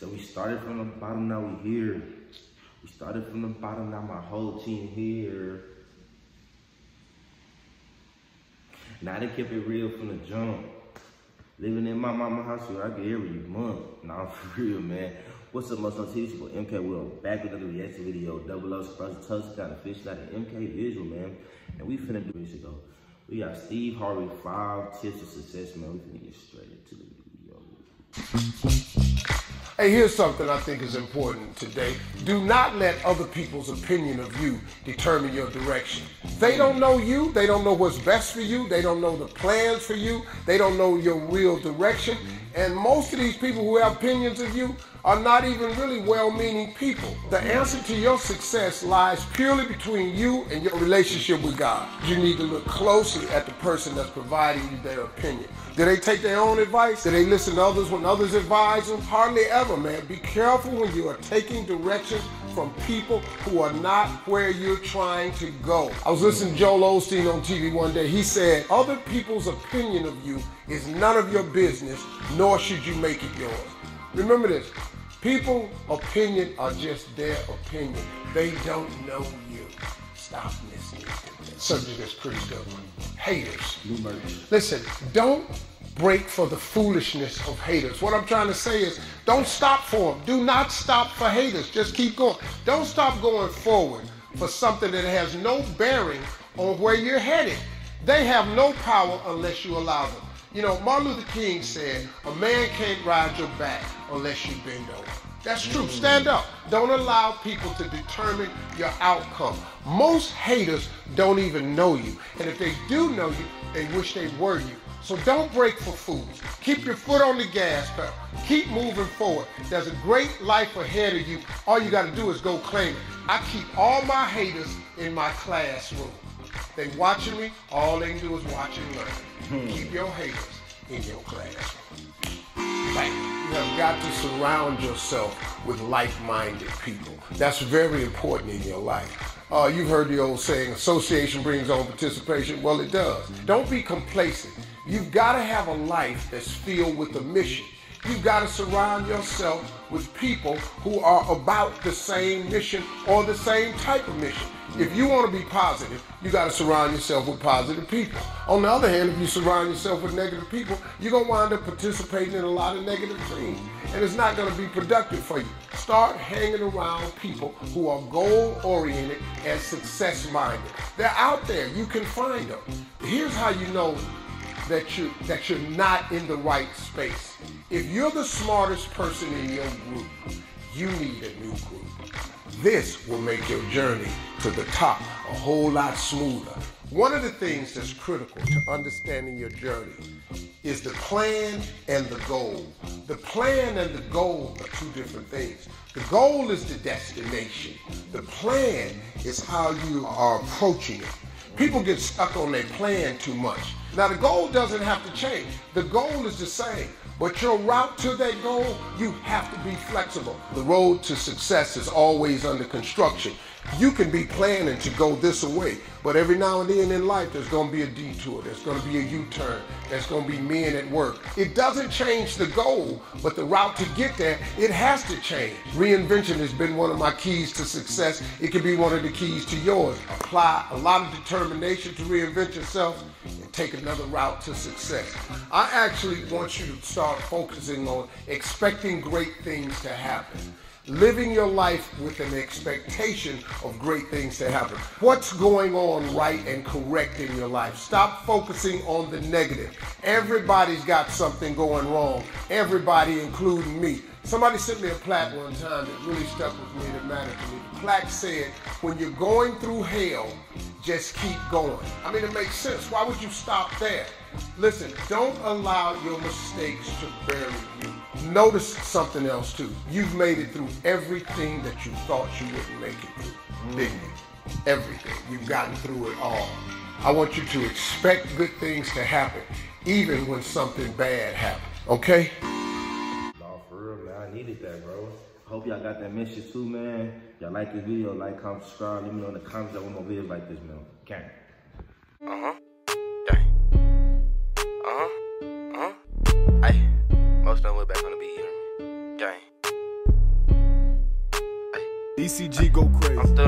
So we started from the bottom, now we here. We started from the bottom, now my whole team here. Now they kept it real from the jump. Living in my mama house, I get every month. Nah, for real, man. What's up, most unteachable? MK Will back with another reaction video. Double O Surprise Tusk got a fish like an MK visual, man. And we finna do this ago. We got Steve Harvey, five tips of success, man. We finna get straight into the video. Hey, here's something I think is important today. Do not let other people's opinion of you determine your direction. They don't know you. They don't know what's best for you. They don't know the plans for you. They don't know your real direction. And most of these people who have opinions of you are not even really well-meaning people. The answer to your success lies purely between you and your relationship with God. You need to look closely at the person that's providing you their opinion. Do they take their own advice? Do they listen to others when others advise them? Hardly ever, man. Be careful when you are taking direction from people who are not where you're trying to go. I was listening to Joel Osteen on TV one day. He said, other people's opinion of you is none of your business, nor should you make it yours. Remember this, people opinion are just their opinion. They don't know you. Stop listening. Subject is pretty good. Haters. Listen, don't break for the foolishness of haters. What I'm trying to say is don't stop for them. Do not stop for haters. Just keep going. Don't stop going forward for something that has no bearing on where you're headed. They have no power unless you allow them. You know, Martin Luther King said, a man can't ride your back unless you bend over. That's true. Mm. Stand up. Don't allow people to determine your outcome. Most haters don't even know you. And if they do know you, they wish they were you. So don't break for fools. Keep your foot on the gas pedal. Keep moving forward. There's a great life ahead of you. All you got to do is go claim it. I keep all my haters in my classroom. They watching me. All they can do is watch and learn. Hmm. Keep your haters in your classroom. Thank you. You have got to surround yourself with like-minded people. That's very important in your life. Uh, you've heard the old saying, association brings on participation. Well, it does. Don't be complacent. You've got to have a life that's filled with a mission. You've got to surround yourself with people who are about the same mission or the same type of mission. If you want to be positive, you got to surround yourself with positive people. On the other hand, if you surround yourself with negative people, you're going to wind up participating in a lot of negative things. And it's not going to be productive for you. Start hanging around people who are goal-oriented and success-minded. They're out there. You can find them. Here's how you know that you that you're not in the right space. If you're the smartest person in your group, you need a new group. This will make your journey to the top a whole lot smoother. One of the things that's critical to understanding your journey is the plan and the goal. The plan and the goal are two different things. The goal is the destination. The plan is how you are approaching it. People get stuck on their plan too much. Now the goal doesn't have to change. The goal is the same. But your route to that goal, you have to be flexible. The road to success is always under construction. You can be planning to go this way, but every now and then in life, there's going to be a detour. There's going to be a U-turn. There's going to be men at work. It doesn't change the goal, but the route to get there, it has to change. Reinvention has been one of my keys to success. It can be one of the keys to yours. Apply a lot of determination to reinvent yourself and take another route to success. I actually want you to start focusing on expecting great things to happen living your life with an expectation of great things to happen. What's going on right and correct in your life? Stop focusing on the negative. Everybody's got something going wrong. Everybody, including me. Somebody sent me a plaque one time that really stuck with me, that mattered to me. The plaque said, when you're going through hell, just keep going. I mean, it makes sense. Why would you stop there? Listen, don't allow your mistakes to bury you. Notice something else too. You've made it through everything that you thought you wouldn't make it through, didn't you? Everything. You've gotten through it all. I want you to expect good things to happen, even when something bad happens. Okay? No, for real, man. I needed that, bro. Hope y'all got that message too, man. Y'all like the video, like, comment, subscribe. Let me know in the comments I want more videos like this, man. Okay. Uh-huh. ECG go crazy.